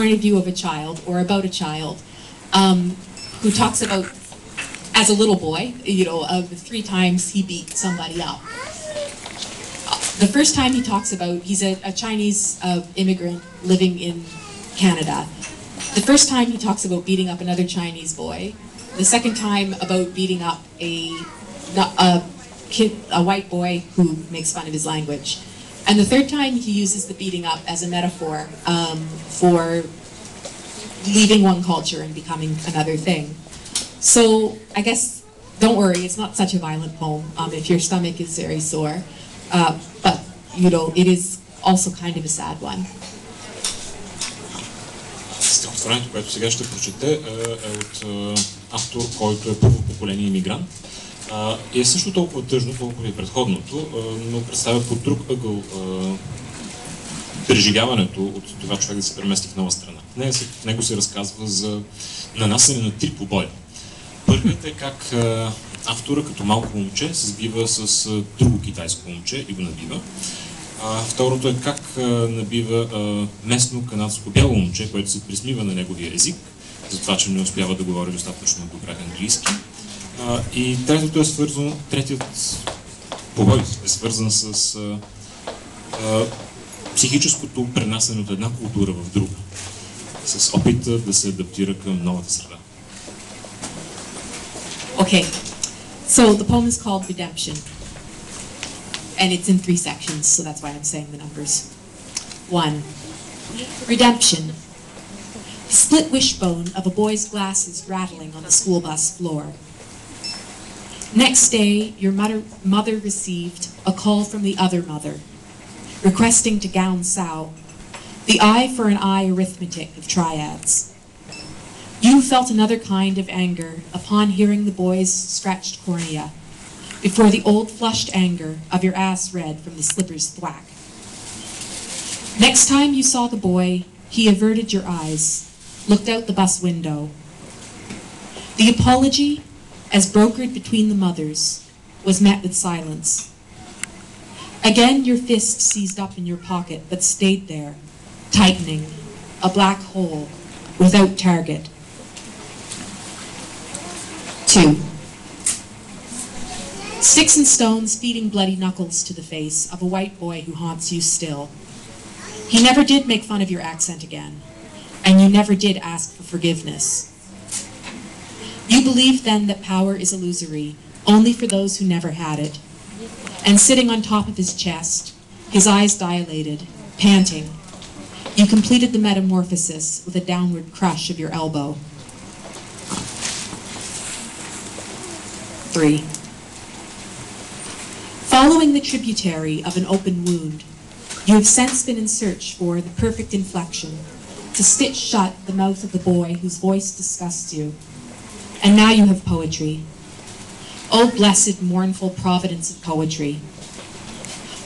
point of view of a child or about a child um, who talks about, as a little boy, you know, of the three times he beat somebody up. The first time he talks about, he's a, a Chinese uh, immigrant living in Canada. The first time he talks about beating up another Chinese boy. The second time about beating up a, a kid, a white boy who makes fun of his language. And the third time he uses the beating up as a metaphor um, for leaving one culture and becoming another thing. So I guess, don't worry, it's not such a violent poem um, if your stomach is very sore. Uh, but, you know, it is also kind of a sad one. Стихотворението, което сега ще прочете, е от автор, който е първо поколение иммигрант. Е също толкова тъжно, колкото и предходното, но представя по друг ъгъл преживяването от това човек да се премести в нова страна. В него се разказва за нанасене на три побоя. Първият е как автора като малко момче се сбива с друго китайско момче и го набива. Второто е как набива местно канадско бяло момче, което се присмива на неговия език, за това, че не успява да говори достатъчно добре английски. А, и третото е свързано, третият побой е свързан с а, а, психическото пренасене от една култура в друга, с опита да се адаптира към новата среда. Okay, so the poem is called Redemption. And it's in three sections, so that's why I'm saying the numbers. One, redemption. The split wishbone of a boy's glasses rattling on the school bus floor. Next day, your mother, mother received a call from the other mother, requesting to gown Sao, the eye for an eye arithmetic of triads. You felt another kind of anger upon hearing the boy's scratched cornea, before the old flushed anger of your ass red from the slipper's thwack. Next time you saw the boy, he averted your eyes, looked out the bus window. The apology, as brokered between the mothers, was met with silence. Again your fist seized up in your pocket, but stayed there, tightening, a black hole, without target. Two. Sticks and stones feeding bloody knuckles to the face of a white boy who haunts you still. He never did make fun of your accent again, and you never did ask for forgiveness. You believe then that power is illusory, only for those who never had it. And sitting on top of his chest, his eyes dilated, panting, you completed the metamorphosis with a downward crush of your elbow. Three. Following the tributary of an open wound, you have since been in search for the perfect inflection to stitch shut the mouth of the boy whose voice disgusts you. And now you have poetry. Oh, blessed, mournful providence of poetry.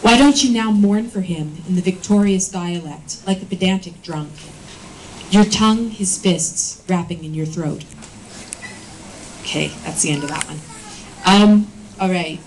Why don't you now mourn for him in the victorious dialect, like a pedantic drunk? Your tongue, his fists, wrapping in your throat. Okay, that's the end of that one. Um, all right.